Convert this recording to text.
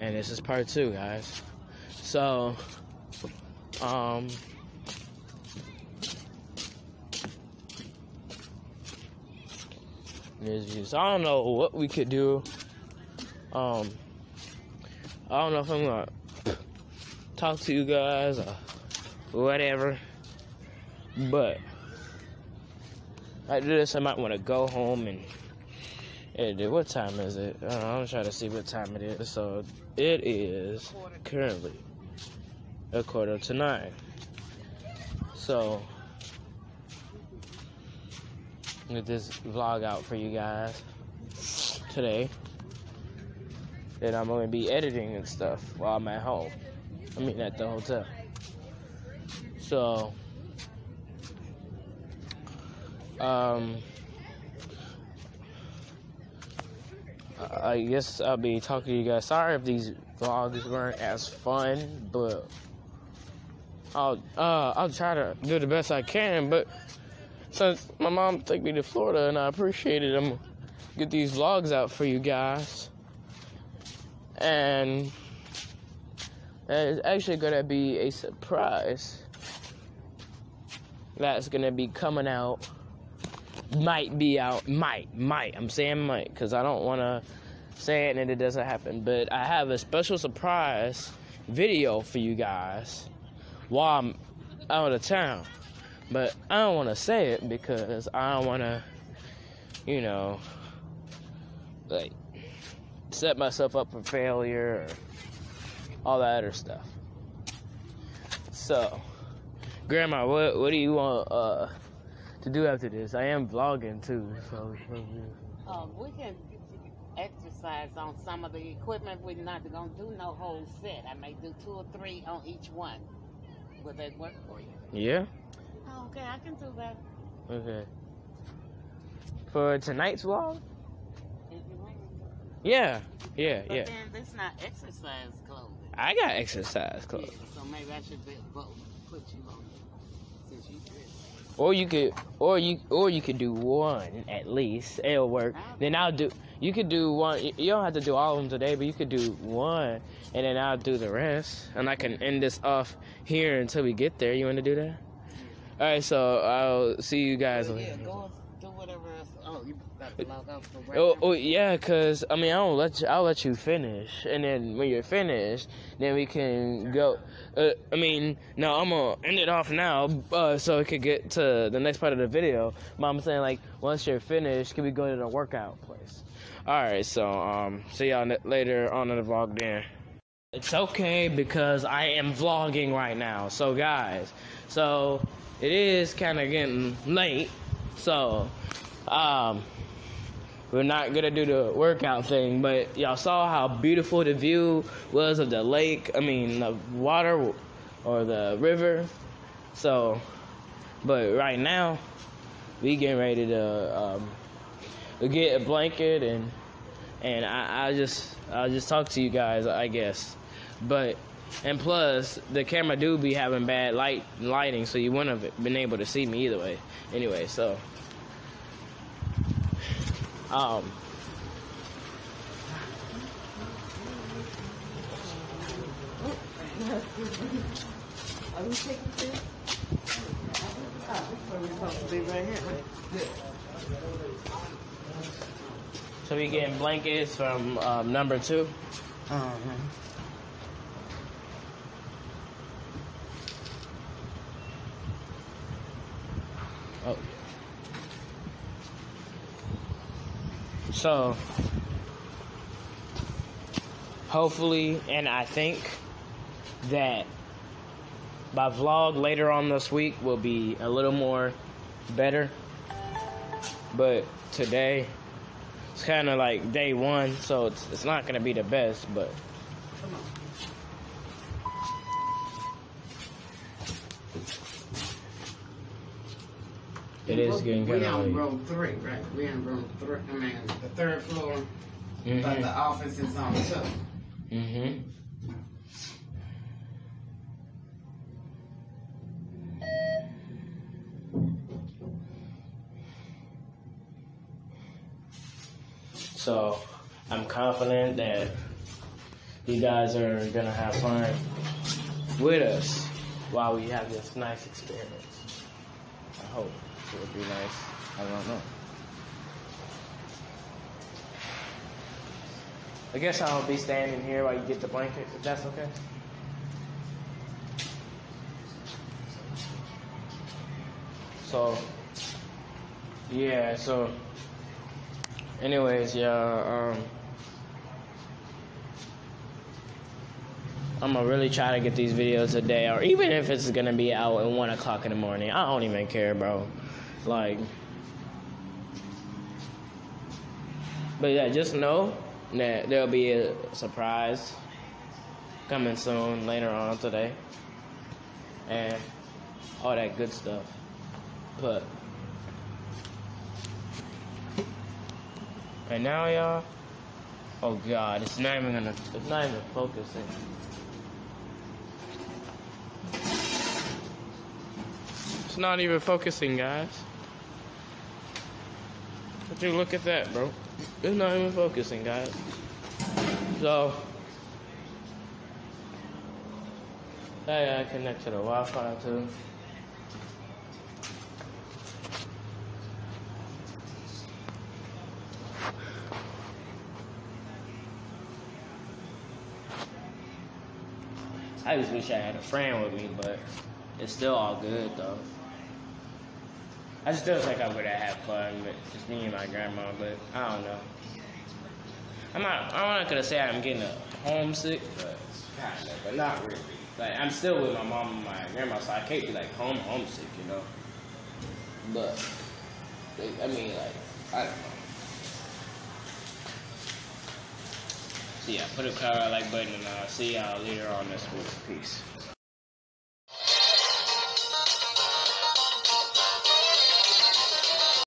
And this is part two, guys. So, um, there's just, I don't know what we could do. Um, I don't know if I'm gonna talk to you guys or whatever, but after this, I might want to go home and edit. What time is it? I I'm trying to see what time it is. So it is currently a quarter to nine. So get this vlog out for you guys today. And I'm gonna be editing and stuff while I'm at home. I mean at the hotel. So um I guess I'll be talking to you guys. Sorry if these vlogs weren't as fun, but I'll uh, I'll try to do the best I can. But since my mom took me to Florida and I appreciate it, I'm get these vlogs out for you guys. And it's actually gonna be a surprise that's gonna be coming out. Might be out. Might, might. I'm saying might because I don't want to say it and it doesn't happen. But I have a special surprise video for you guys while I'm out of town. But I don't want to say it because I don't want to, you know, like set myself up for failure or all that other stuff. So, Grandma, what what do you want uh, to do after this? I am vlogging too, so. Um, we can exercise on some of the equipment. We're not gonna do no whole set. I may do two or three on each one. Would that work for you? Yeah. Oh, okay, I can do that. Okay. For tonight's vlog? If. Yeah, yeah, But yeah. then this not exercise clothing. I got exercise clothes. Yeah, clothes. so maybe I should be, both put you on since you dress. Or you could, or you, or you could do one at least. It'll work. Then I'll do. You could do one. You don't have to do all of them today, but you could do one, and then I'll do the rest, and I can end this off here until we get there. You want to do that? All right. So I'll see you guys later. go do whatever else. Oh, Oh, yeah, cause I mean I don't let you. I'll let you finish, and then when you're finished, then we can go. Uh, I mean, no, I'm gonna end it off now, uh, so we could get to the next part of the video. Mom saying like, once you're finished, can we go to the workout place? All right, so um, see y'all later on in the vlog then. It's okay because I am vlogging right now. So guys, so it is kind of getting late. So um we're not gonna do the workout thing, but y'all saw how beautiful the view was of the lake. I mean, the water or the river. So, but right now, we getting ready to um, get a blanket and and I, I just I'll just talk to you guys, I guess. But and plus, the camera do be having bad light lighting, so you wouldn't have been able to see me either way. Anyway, so. Um, We're supposed to be right here. so we getting blankets from um, number two. Uh-huh. Oh. So, hopefully, and I think that my vlog later on this week will be a little more better. But today, it's kind of like day one, so it's, it's not going to be the best, but. It is getting kind We of on late. row three, right? We on row three. I mean, the third floor, but Mhm. the office is on two. Mhm. So, I'm confident that you guys are gonna have fun with us while we have this nice experience. I hope it would be nice. I don't know. I guess I'll be standing here while you get the blanket, if that's okay. So, yeah, so, anyways, yeah, um, I'm gonna really try to get these videos a day, or even if it's gonna be out at 1 o'clock in the morning, I don't even care, bro. Like, but yeah, just know that there'll be a surprise coming soon later on today, and all that good stuff. But and now, y'all. Oh God, it's not even gonna. It's not even focusing. It's not even focusing, guys. Would you look at that, bro? It's not even focusing, guys. So, I connect to the Wi-Fi too. I just wish I had a friend with me, but it's still all good though. I still think I would have had fun with just me and my grandma, but I don't know. I'm not. I'm not gonna say I'm getting homesick, but kind of, but not really. Like I'm still with my mom and my grandma, so I can't be like home homesick, you know. But like, I mean, like I don't know. So yeah, put a car like button and I'll see y'all later on this week. Peace.